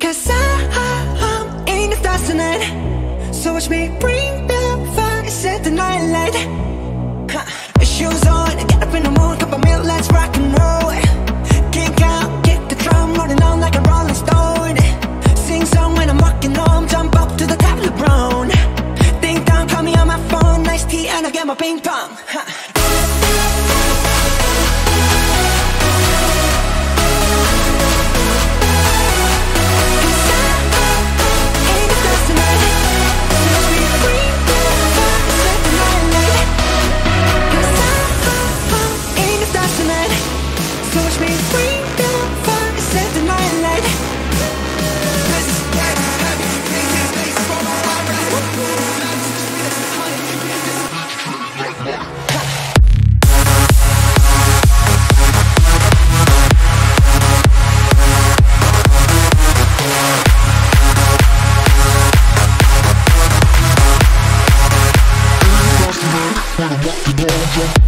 Cause I, I'm in the fascinated So watch me bring the fire, set the night light nice tea and I get my ping pong. you.